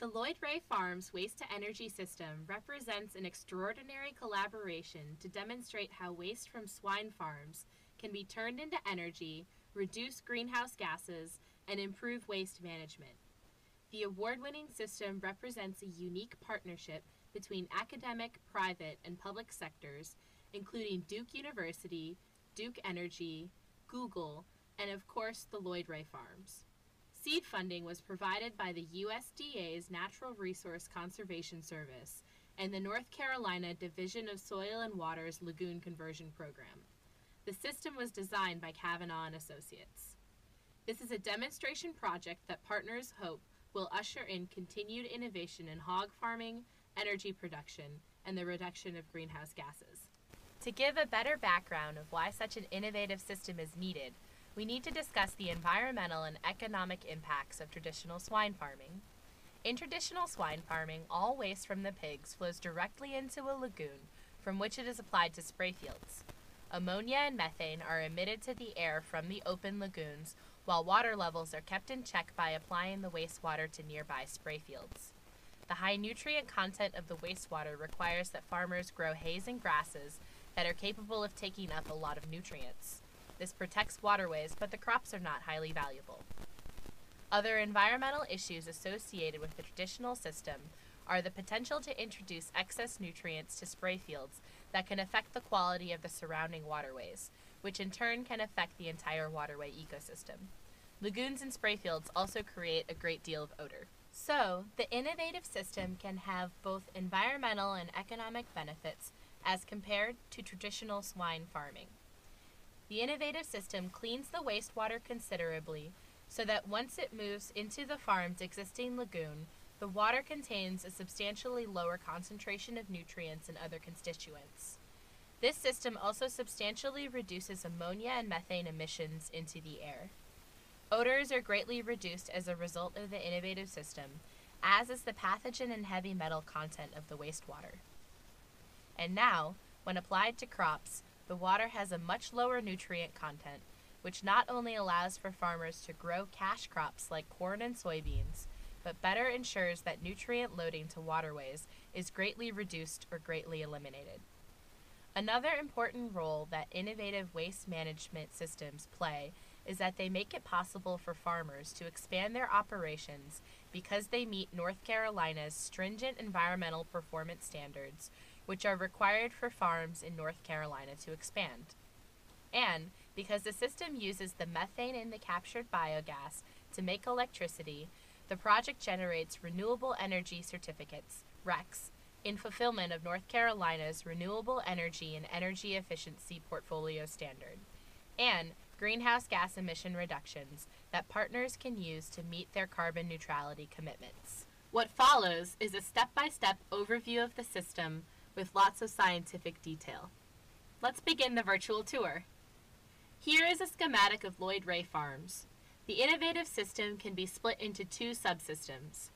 The Loyd Ray Farms Waste to Energy System represents an extraordinary collaboration to demonstrate how waste from swine farms can be turned into energy, reduce greenhouse gases, and improve waste management. The award winning system represents a unique partnership between academic, private, and public sectors, including Duke University, Duke Energy, Google, and of course the Loyd Ray Farms. Seed funding was provided by the USDA's Natural Resource Conservation Service and the North Carolina Division of Soil and Water's Lagoon Conversion Program. The system was designed by Cavanaugh and Associates. This is a demonstration project that partners hope will usher in continued innovation in hog farming, energy production, and the reduction of greenhouse gases. To give a better background of why such an innovative system is needed, we need to discuss the environmental and economic impacts of traditional swine farming. In traditional swine farming, all waste from the pigs flows directly into a lagoon from which it is applied to spray fields. Ammonia and methane are emitted to the air from the open lagoons, while water levels are kept in check by applying the wastewater to nearby spray fields. The high nutrient content of the wastewater requires that farmers grow hays and grasses that are capable of taking up a lot of nutrients. This protects waterways, but the crops are not highly valuable. Other environmental issues associated with the traditional system are the potential to introduce excess nutrients to spray fields that can affect the quality of the surrounding waterways, which in turn can affect the entire waterway ecosystem. Lagoons and spray fields also create a great deal of odor. So, the innovative system can have both environmental and economic benefits as compared to traditional swine farming. The innovative system cleans the wastewater considerably so that once it moves into the farm's existing lagoon, the water contains a substantially lower concentration of nutrients and other constituents. This system also substantially reduces ammonia and methane emissions into the air. Odors are greatly reduced as a result of the innovative system, as is the pathogen and heavy metal content of the wastewater. And now, when applied to crops, the water has a much lower nutrient content, which not only allows for farmers to grow cash crops like corn and soybeans, but better ensures that nutrient loading to waterways is greatly reduced or greatly eliminated. Another important role that innovative waste management systems play is that they make it possible for farmers to expand their operations because they meet North Carolina's stringent environmental performance standards, which are required for farms in North Carolina to expand. And because the system uses the methane in the captured biogas to make electricity, the project generates renewable energy certificates, RECs, in fulfillment of North Carolina's Renewable Energy and Energy Efficiency Portfolio Standard, and greenhouse gas emission reductions that partners can use to meet their carbon neutrality commitments. What follows is a step by step overview of the system with lots of scientific detail. Let's begin the virtual tour. Here is a schematic of Loyd Ray Farms. The innovative system can be split into two subsystems.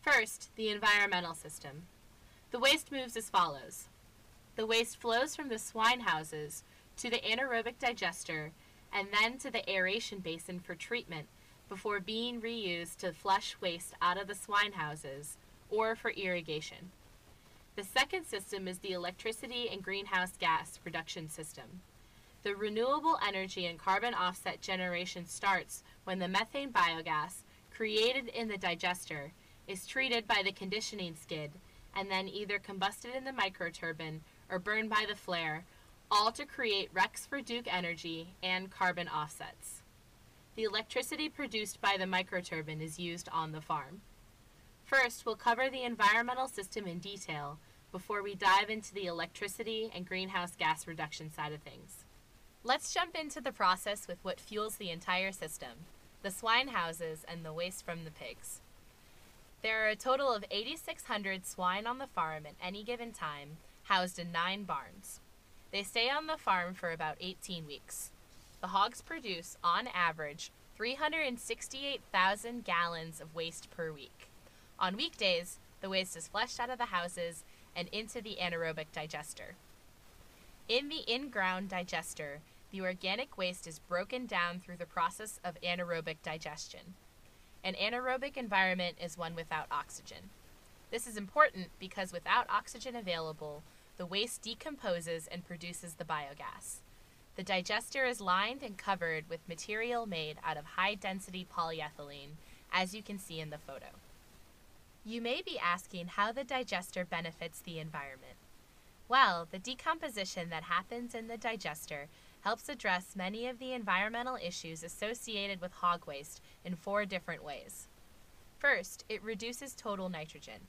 First, the environmental system. The waste moves as follows. The waste flows from the swine houses to the anaerobic digester and then to the aeration basin for treatment before being reused to flush waste out of the swine houses or for irrigation. The second system is the electricity and greenhouse gas reduction system. The renewable energy and carbon offset generation starts when the methane biogas, created in the digester, is treated by the conditioning skid and then either combusted in the microturbine or burned by the flare all to create RECs for Duke Energy and carbon offsets. The electricity produced by the microturbine is used on the farm. First, we'll cover the environmental system in detail before we dive into the electricity and greenhouse gas reduction side of things. Let's jump into the process with what fuels the entire system the swine houses and the waste from the pigs. There are a total of 8,600 swine on the farm at any given time, housed in nine barns. They stay on the farm for about 18 weeks. The hogs produce, on average, 368,000 gallons of waste per week. On weekdays, the waste is flushed out of the houses and into the anaerobic digester. In the in ground digester, the organic waste is broken down through the process of anaerobic digestion. An anaerobic environment is one without oxygen. This is important because without oxygen available, the waste decomposes and produces the biogas. The digester is lined and covered with material made out of high density polyethylene, as you can see in the photo. You may be asking how the digester benefits the environment. Well, the decomposition that happens in the digester helps address many of the environmental issues associated with hog waste in four different ways. First, it reduces total nitrogen.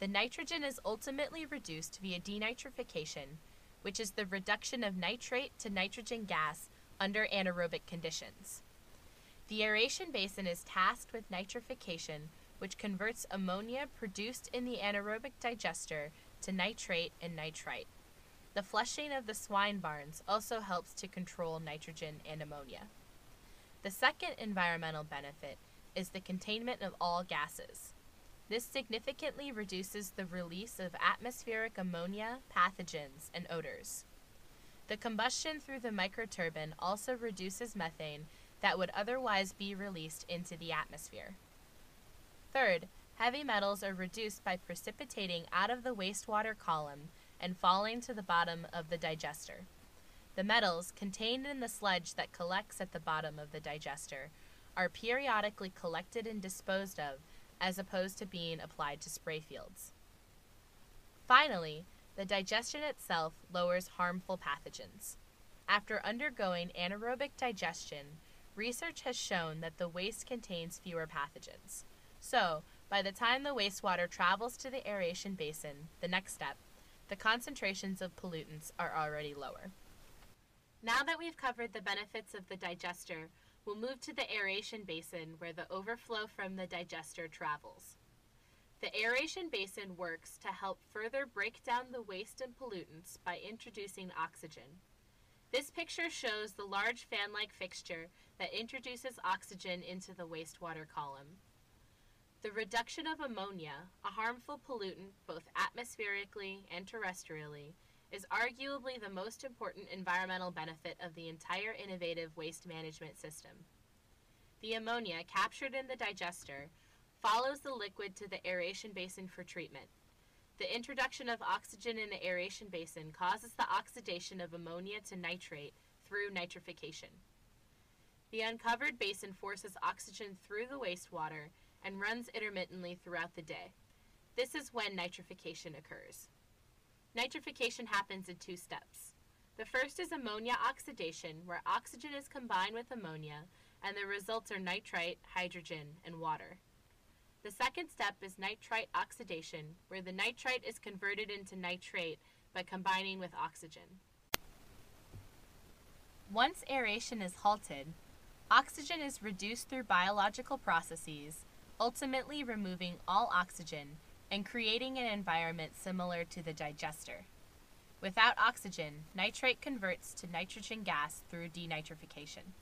The nitrogen is ultimately reduced via denitrification, which is the reduction of nitrate to nitrogen gas under anaerobic conditions. The aeration basin is tasked with nitrification, which converts ammonia produced in the anaerobic digester to nitrate and nitrite. The flushing of the swine barns also helps to control nitrogen and ammonia. The second environmental benefit is the containment of all gases. This significantly reduces the release of atmospheric ammonia, pathogens, and odors. The combustion through the microturbine also reduces methane that would otherwise be released into the atmosphere. Third, heavy metals are reduced by precipitating out of the wastewater column and falling to the bottom of the digester. The metals contained in the sludge that collects at the bottom of the digester are periodically collected and disposed of as opposed to being applied to spray fields. Finally, the digestion itself lowers harmful pathogens. After undergoing anaerobic digestion, research has shown that the waste contains fewer pathogens. So, by the time the wastewater travels to the aeration basin, the next step, the concentrations of pollutants are already lower. Now that we've covered the benefits of the digester, we'll move to the aeration basin where the overflow from the digester travels. The aeration basin works to help further break down the waste and pollutants by introducing oxygen. This picture shows the large fan-like fixture that introduces oxygen into the wastewater column. The reduction of ammonia, a harmful pollutant both atmospherically and terrestrially, is arguably the most important environmental benefit of the entire innovative waste management system. The ammonia captured in the digester follows the liquid to the aeration basin for treatment. The introduction of oxygen in the aeration basin causes the oxidation of ammonia to nitrate through nitrification. The uncovered basin forces oxygen through the wastewater and runs intermittently throughout the day. This is when nitrification occurs. Nitrification happens in two steps. The first is ammonia oxidation, where oxygen is combined with ammonia, and the results are nitrite, hydrogen, and water. The second step is nitrite oxidation, where the nitrite is converted into nitrate by combining with oxygen. Once aeration is halted, oxygen is reduced through biological processes, ultimately removing all oxygen and creating an environment similar to the digester. Without oxygen, nitrate converts to nitrogen gas through denitrification.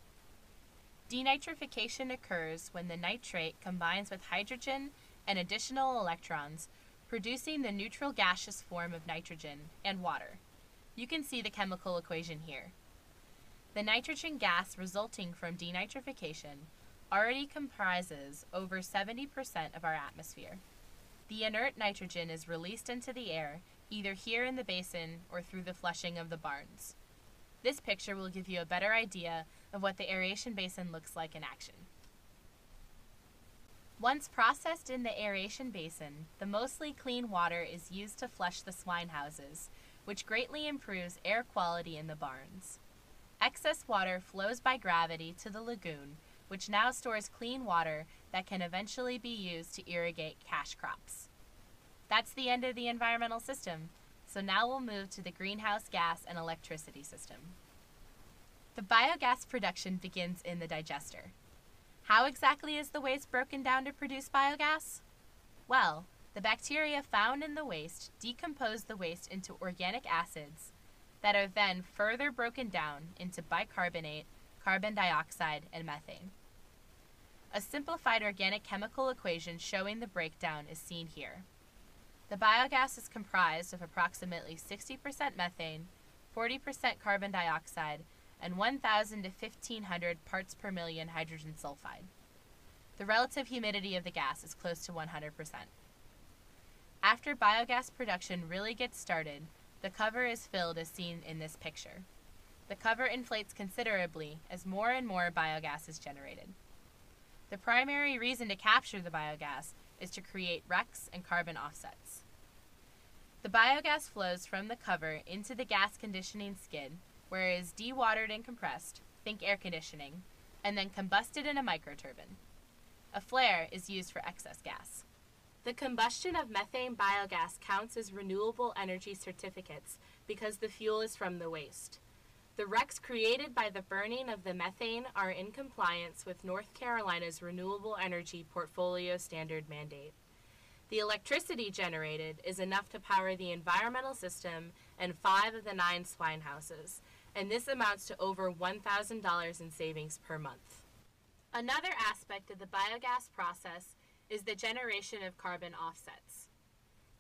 Denitrification occurs when the nitrate combines with hydrogen and additional electrons, producing the neutral gaseous form of nitrogen and water. You can see the chemical equation here. The nitrogen gas resulting from denitrification already comprises over 70% of our atmosphere. The inert nitrogen is released into the air, either here in the basin or through the flushing of the barns. This picture will give you a better idea of what the aeration basin looks like in action. Once processed in the aeration basin, the mostly clean water is used to flush the swine houses, which greatly improves air quality in the barns. Excess water flows by gravity to the lagoon, which now stores clean water that can eventually be used to irrigate cash crops. That's the end of the environmental system, so now we'll move to the greenhouse gas and electricity system. The biogas production begins in the digester. How exactly is the waste broken down to produce biogas? Well, the bacteria found in the waste decompose the waste into organic acids that are then further broken down into bicarbonate, carbon dioxide, and methane. A simplified organic chemical equation showing the breakdown is seen here. The biogas is comprised of approximately 60% methane, 40% carbon dioxide, and 1,000 to 1,500 parts per million hydrogen sulfide. The relative humidity of the gas is close to 100%. After biogas production really gets started, the cover is filled as seen in this picture. The cover inflates considerably as more and more biogas is generated. The primary reason to capture the biogas is to create RECs and carbon offsets. The biogas flows from the cover into the gas conditioning skid, where it is dewatered and compressed, think air conditioning, and then combusted in a microturbine. A flare is used for excess gas. The combustion of methane biogas counts as renewable energy certificates because the fuel is from the waste. The RECs created by the burning of the methane are in compliance with North Carolina's Renewable Energy Portfolio Standard mandate. The electricity generated is enough to power the environmental system and five of the nine swine houses, and this amounts to over $1,000 in savings per month. Another aspect of the biogas process is the generation of carbon offsets.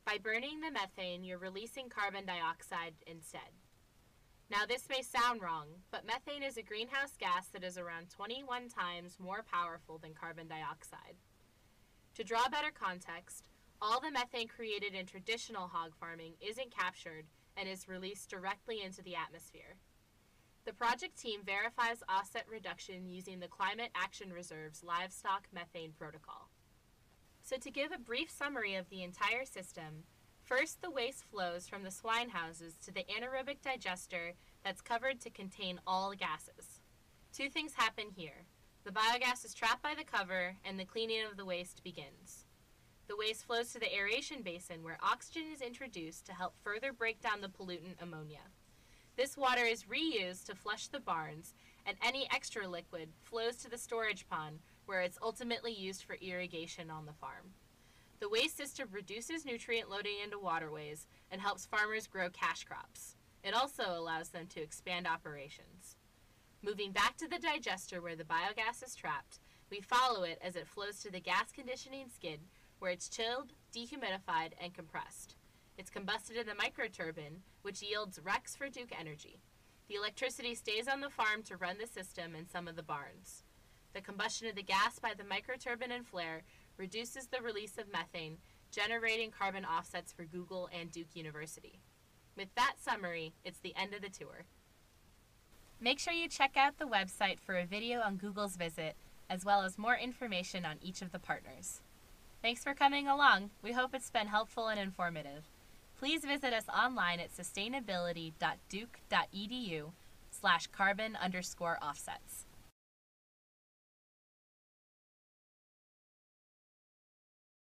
By burning the methane, you're releasing carbon dioxide instead. Now, this may sound wrong, but methane is a greenhouse gas that is around 21 times more powerful than carbon dioxide. To draw better context, all the methane created in traditional hog farming isn't captured and is released directly into the atmosphere. The project team verifies offset reduction using the Climate Action Reserve's livestock methane protocol. So, to give a brief summary of the entire system, first the waste flows from the swine houses to the anaerobic digester that's covered to contain all gases. Two things happen here the biogas is trapped by the cover, and the cleaning of the waste begins. The waste flows to the aeration basin where oxygen is introduced to help further break down the pollutant ammonia. This water is reused to flush the barns, and any extra liquid flows to the storage pond where it's ultimately used for irrigation on the farm. The waste system reduces nutrient loading into waterways and helps farmers grow cash crops. It also allows them to expand operations. Moving back to the digester where the biogas is trapped, we follow it as it flows to the gas conditioning skid where it's chilled, dehumidified, and compressed. It's combusted in the microturbine, which yields RECs for Duke Energy. The electricity stays on the farm to run the system and some of the barns. The combustion of the gas by the microturbine and flare reduces the release of methane, generating carbon offsets for Google and Duke University. With that summary, it's the end of the tour. Make sure you check out the website for a video on Google's visit, as well as more information on each of the partners. Thanks for coming along. We hope it's been helpful and informative. Please visit us online at sustainability.duke.edu slash carbon underscore offsets.